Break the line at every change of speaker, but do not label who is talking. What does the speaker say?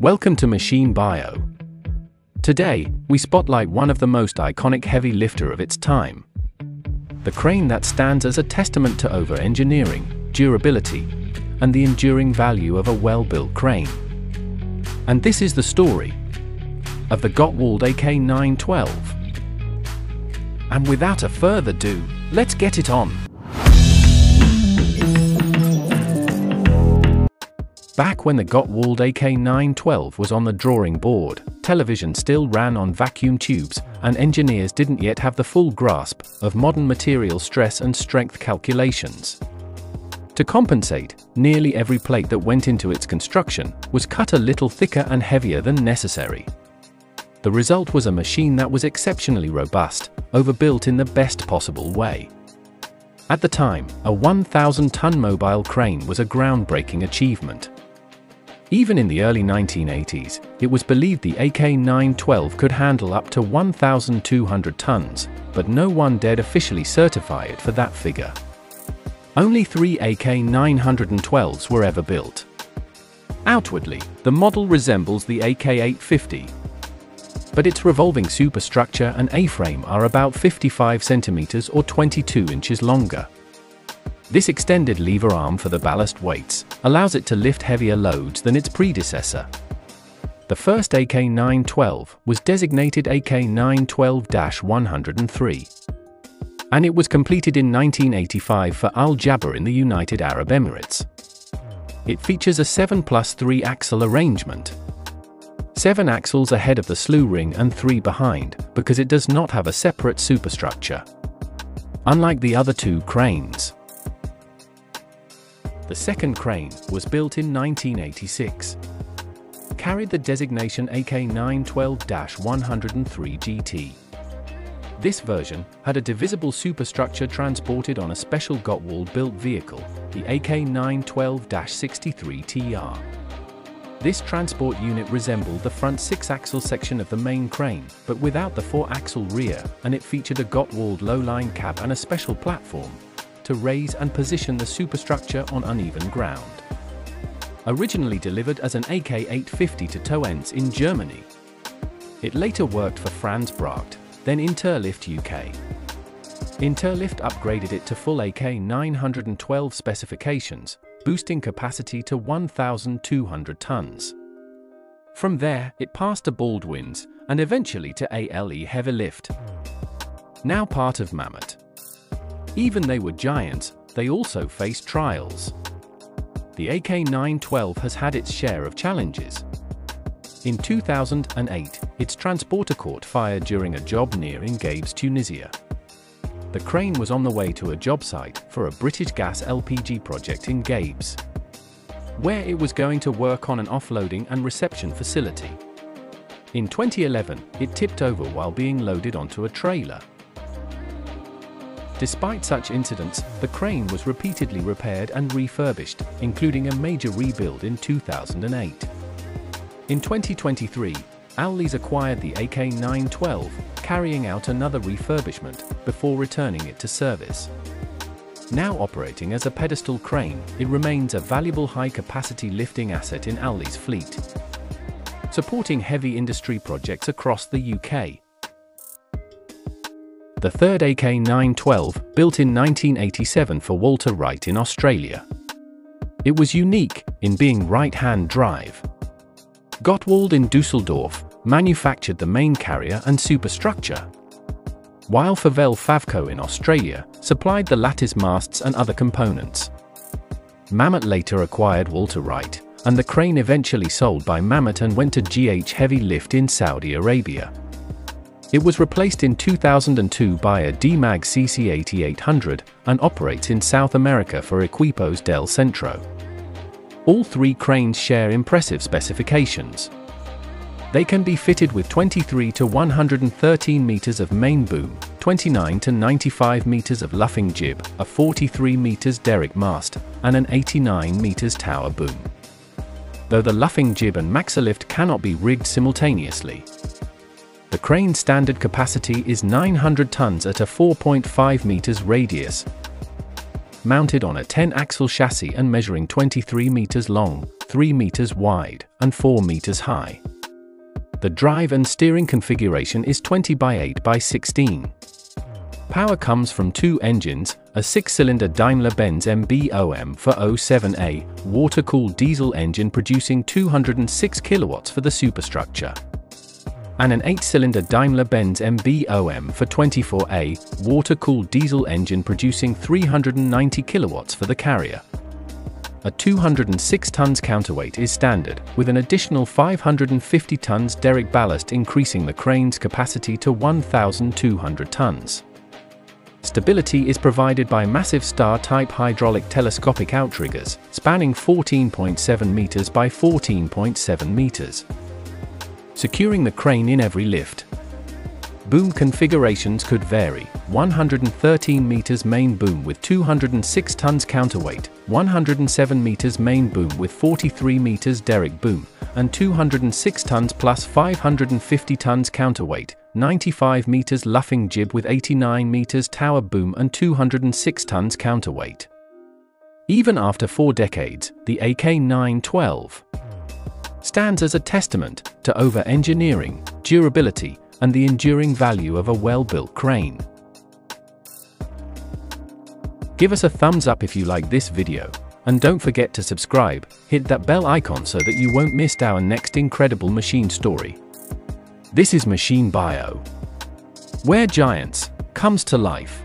Welcome to Machine Bio. Today, we spotlight one of the most iconic heavy lifter of its time. The crane that stands as a testament to over-engineering, durability, and the enduring value of a well-built crane. And this is the story of the Gottwald AK912. And without a further ado, let's get it on. Back when the Gottwald AK912 was on the drawing board, television still ran on vacuum tubes, and engineers didn't yet have the full grasp of modern material stress and strength calculations. To compensate, nearly every plate that went into its construction was cut a little thicker and heavier than necessary. The result was a machine that was exceptionally robust, overbuilt in the best possible way. At the time, a 1,000-ton mobile crane was a groundbreaking achievement. Even in the early 1980s, it was believed the AK-912 could handle up to 1,200 tons, but no one dared officially certify it for that figure. Only three AK-912s were ever built. Outwardly, the model resembles the AK-850, but its revolving superstructure and A-frame are about 55 centimeters or 22 inches longer. This extended lever arm for the ballast weights allows it to lift heavier loads than its predecessor. The first AK-912 was designated AK-912-103, and it was completed in 1985 for Al Jaber in the United Arab Emirates. It features a 7 plus 3 axle arrangement. 7 axles ahead of the slew ring and 3 behind, because it does not have a separate superstructure. Unlike the other two cranes, the second crane was built in 1986. Carried the designation AK912-103 GT. This version had a divisible superstructure transported on a special Gottwald-built vehicle, the AK912-63TR. This transport unit resembled the front six-axle section of the main crane, but without the four-axle rear, and it featured a Gottwald low-line cab and a special platform, to raise and position the superstructure on uneven ground. Originally delivered as an AK-850 to Toenz in Germany. It later worked for Franz Bracht, then Interlift UK. Interlift upgraded it to full AK-912 specifications, boosting capacity to 1,200 tons. From there, it passed to Baldwins, and eventually to ALE Heavy Lift. Now part of Mammoth. Even they were giants, they also faced trials. The AK-912 has had its share of challenges. In 2008, its transporter caught fire during a job near Engabes, Tunisia. The crane was on the way to a job site for a British Gas LPG project in Gabes, where it was going to work on an offloading and reception facility. In 2011, it tipped over while being loaded onto a trailer. Despite such incidents, the crane was repeatedly repaired and refurbished, including a major rebuild in 2008. In 2023, Allis acquired the AK-912, carrying out another refurbishment before returning it to service. Now operating as a pedestal crane, it remains a valuable high-capacity lifting asset in Allis fleet, supporting heavy industry projects across the UK the third AK-912, built in 1987 for Walter Wright in Australia. It was unique in being right-hand drive. Gottwald in Dusseldorf manufactured the main carrier and superstructure, while Favelle Favco in Australia supplied the lattice masts and other components. Mammoth later acquired Walter Wright, and the crane eventually sold by Mammoth and went to GH Heavy Lift in Saudi Arabia. It was replaced in 2002 by a Demag CC8800 and operates in South America for Equipos del Centro. All three cranes share impressive specifications. They can be fitted with 23 to 113 meters of main boom, 29 to 95 meters of luffing jib, a 43 meters derrick mast, and an 89 meters tower boom. Though the luffing jib and maxilift cannot be rigged simultaneously, the crane's standard capacity is 900 tons at a 4.5 meters radius. mounted on a 10-axle chassis and measuring 23 meters long, 3 meters wide, and 4 meters high. The drive and steering configuration is 20 by 8 by 16. Power comes from two engines, a six-cylinder Daimler-Benz MB-OM 407A, water-cooled diesel engine producing 206 kilowatts for the superstructure, and an eight-cylinder Daimler-Benz MB-OM 424A, water-cooled diesel engine producing 390 kilowatts for the carrier. A 206 tons counterweight is standard, with an additional 550 tons derrick ballast increasing the crane's capacity to 1,200 tons. Stability is provided by massive star-type hydraulic telescopic outriggers, spanning 14.7 meters by 14.7 meters. Securing the crane in every lift. Boom configurations could vary, 113 meters main boom with 206 tons counterweight, 107 meters main boom with 43 meters derrick boom, and 206 tons plus 550 tons counterweight, 95 meters luffing jib with 89 meters tower boom and 206 tons counterweight. Even after four decades, the AK-912 stands as a testament to over-engineering, durability, and the enduring value of a well-built crane. Give us a thumbs up if you like this video, and don't forget to subscribe, hit that bell icon so that you won't miss our next incredible machine story. This is Machine Bio, where giants comes to life.